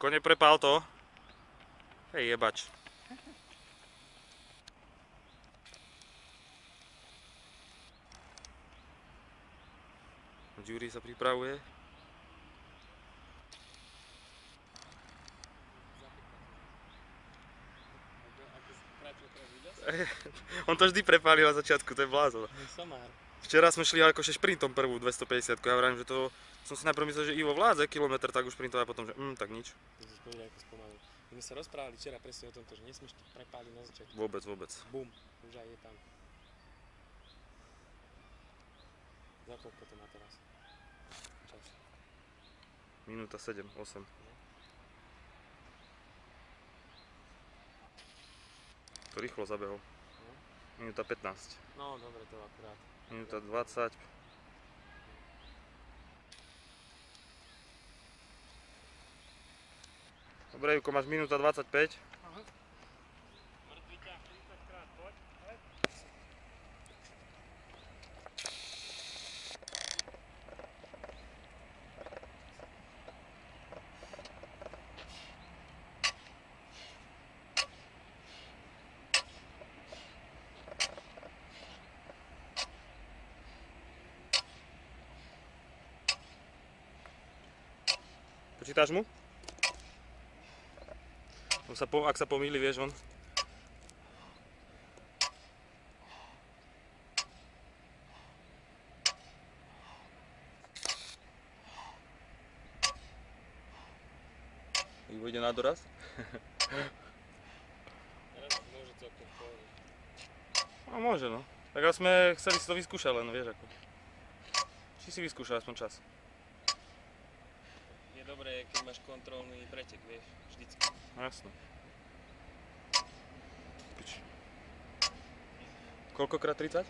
Jurko, neprepál to. Hej, jebač. Jury sa pripravuje. On to vždy prepálil na začiatku, to je blázon. Somár. Včera sme šli akože šprintom prvú 250, ja vravím, že to som si najprv myslel, že Ivo vládze kilometr, tak už šprintoval a potom, že mm, tak nič. My sme sa rozprávali včera presne o tomto, že nesmieš to prepáliť na začiatku. Vôbec, vôbec. Bum, už aj je tam. Za koľko to má teraz? Čas. Minúta 7, 8. To rýchlo zabehol. Minúta 15. No, dobre, to akurát. Minúta 20. Dobre, Juko, máš minúta 25. Počítaš mu? On sa ak sa pomýli, vieš on. Ivo ide na doraz? No môže no. Tak sme chceli si to vyskúšať len, vieš ako. Či si vyskúšal aspoň čas. Dobré, keď máš kontrolný pretek, vieš, vždycky. No jasno. Pič. Koľkokrát 30?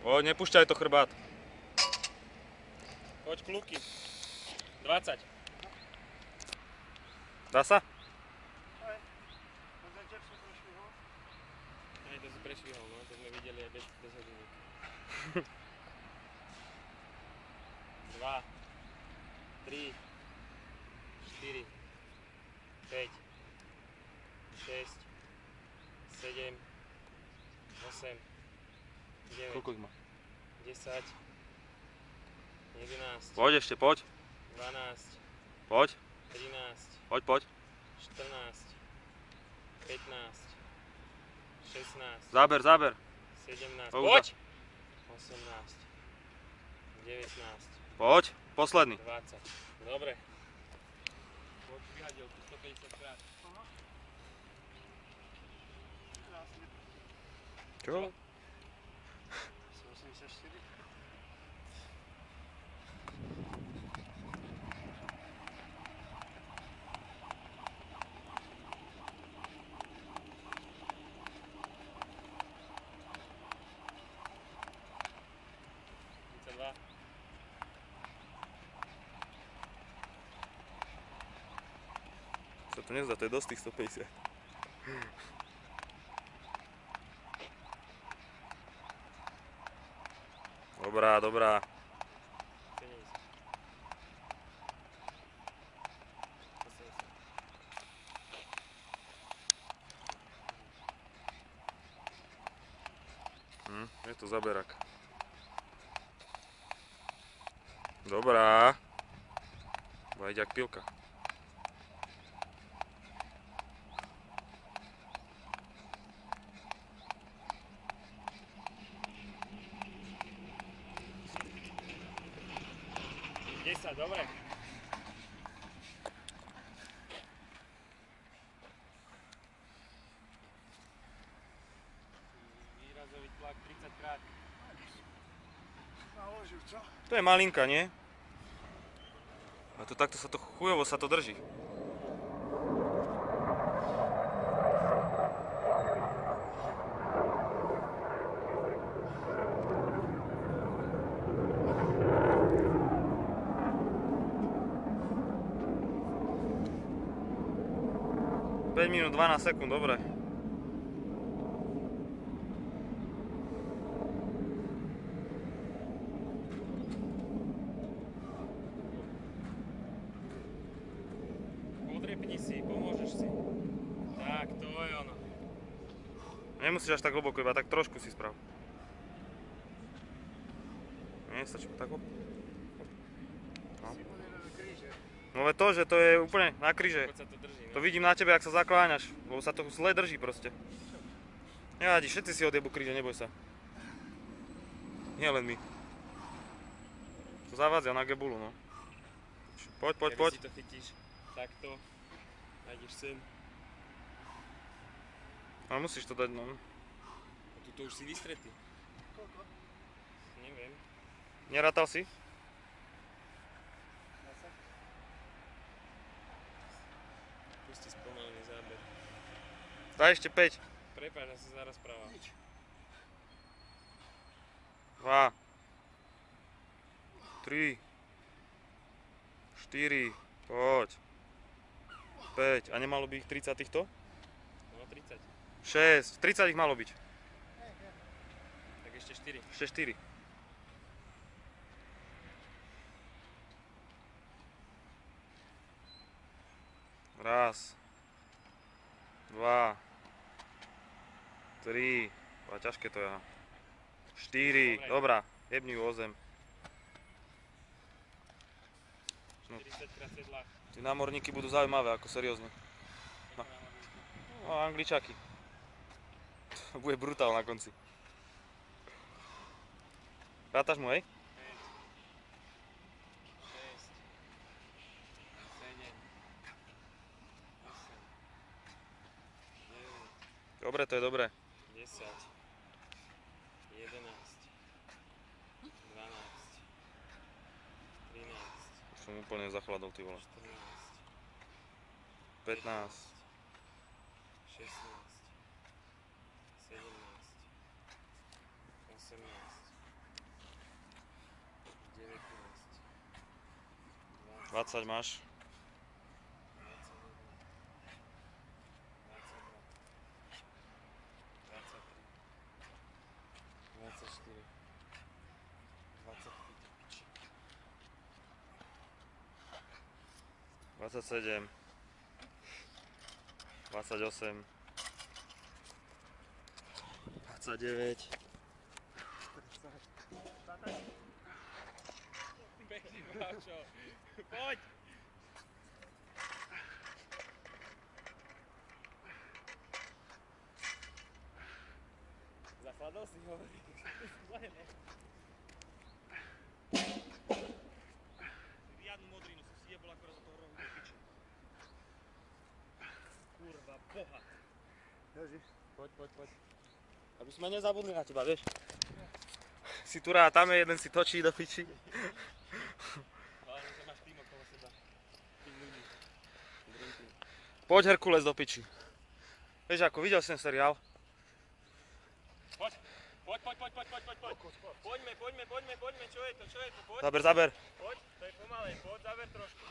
O, nepúšťaj to chrbát. Poď kluky. 20. Dá sa? Aj to si prešvihol, no, to sme videli aj bez, bez hodinníka. 2, 3, 4, 5, 6, 7, 8, 9, Koľko ich má? 10, 11, Poď ešte, poď. 12, Poď, 13, poď, poď. 14, 15, 16, Záber, záber. 17, Pouza. poď! 18, 19, Poď, posledný. 20. Dobre. Poď vyhadil tu 150 krát. Čo? 84. Tridsaťdva. Sa to nezdá, to je dosť tých 150. Dobrá, dobrá. 70. 80. Hm, je to zaberak. Dobrá. Jak pilka. Desať, dobre. Výrazový tlak 30 krát. Naložil, čo? To je malinka, nie? A to takto sa to chujovo sa to drží. 5 minút 12 sekúnd, dobre. Odrepni si, pomôžeš si. Tak, to je ono. Nemusíš až tak hlboko, iba tak trošku si sprav. Nie, stačí tak hlboko. No. Veď to, že to je úplne na kryže. To drží, To vidím na tebe, ak sa zakláňaš, lebo sa to zle drží proste. Nevadí, všetci si odjebu kríže, neboj sa. Nie len my. To zavadzia na gebulu, no. Poď, poď, Keby poď. si to chytíš takto a ideš sem. Ale musíš to dať, no. A tuto už si vystretý. Neviem. Nerátal si? Pusti spomalený záber. Daj ešte 5. Prepáč, ja sa zaraz práva. 2 3 4 Poď 5 A nemalo by ich 30 týchto? No 30. 6 30 ich malo byť Tak ešte 4. Ešte 4 ťažké to je 4 Dobre. Dobrá, jebni ju o zem 40 krát sedlá. Tí námorníky budú zaujímavé, ako seriózne. No. No, angličaky. To bude brutál na konci. Rátaš mu, hej? 5, 6, 7, 8, 9, Dobre, to je dobré. 10, 11, 12, 13, Som úplne zachladol, ty vole. 14, 15. 16, 17, 18, 19, 20 máš. 27. 28. 29. Pekný bráčo, poď! Zachladol si? Riadnu modrinu som si jebol akorát do toho rohu do piči. Kurva, boha. Poď, poď, poď. Aby sme nezabudli na teba, vieš. Si tu rád, tam je jeden si točí do piči. Hlavne, že máš tým okolo seba. Tým ľudí. Poď Herkules do piči. Vieš ako, videl ten seriál? Poď, poď, poď, poď, poď, poď, poď, poď. Poďme, poďme, poďme, poďme, čo je to, čo je to, poď. Zaber, zaber. Poď, to je pomalej, poď, zaver trošku.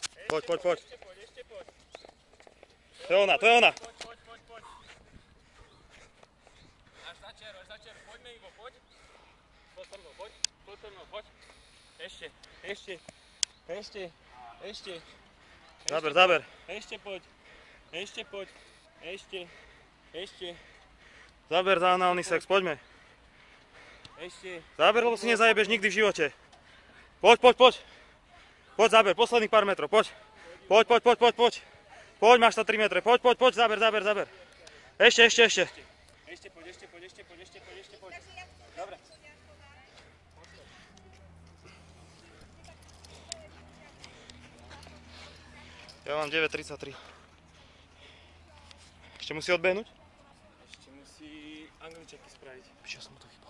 Ešte Poď, poď, poď. Ešte poď, ešte poď. To je ona, to je ona. Poď, poď, poď, poď. Až za čer, až za čer, poďme Ivo, poď. Mnou, poď, mnou, poď. Ešte, ešte, ešte, ešte. Zaber, zaber. Ešte poď, ešte poď, ešte, ešte, Zaber za análny sex, poďme. ešte. Zaber, lebo si nezajebeš nikdy v živote. Poď, poď, poď. Poď, zaber, posledných pár metrov, poď. Poď, poď, poď, poď, poď. Poď, máš to 3 metre, poď, poď, poď, zaber, zaber, zaber. Ešte, ešte, ešte. Ešte poď, ešte poď, ešte poď, ešte poď, ešte poď. Dobre. Ja mám 9.33. Ešte musí odbehnúť? Ešte musí angličaky spraviť. Piče, som to chýbal.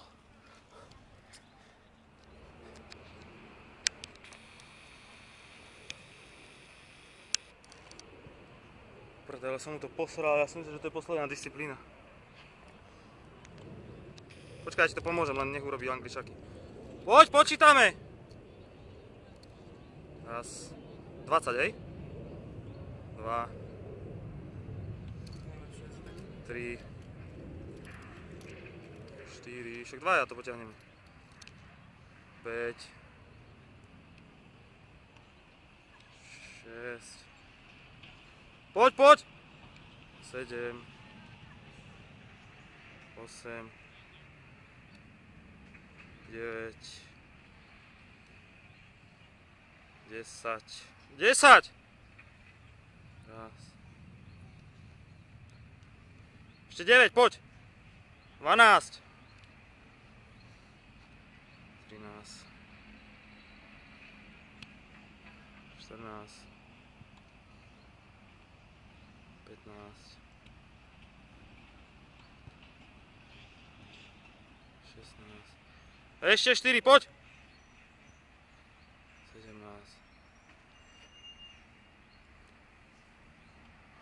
Prdele, som mu to posral, ja si myslím, že to je posledná disciplína. Počkaj, ja ti to pomôžem, len nech urobí angličaky. Poď, počítame! Raz, 20, hej? Dva, tri, 4, však dvaja to potiahneme. 5 6 Poď, poď! 7 osem, deväť, desať, desať! Raz. Ešte 9, poď! 12. 13. 14. 15. 16. Ešte 4, poď! 17.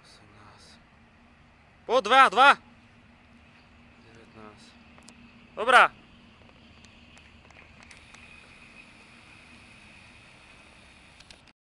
18. Po 2, 2. 19. Dobrá.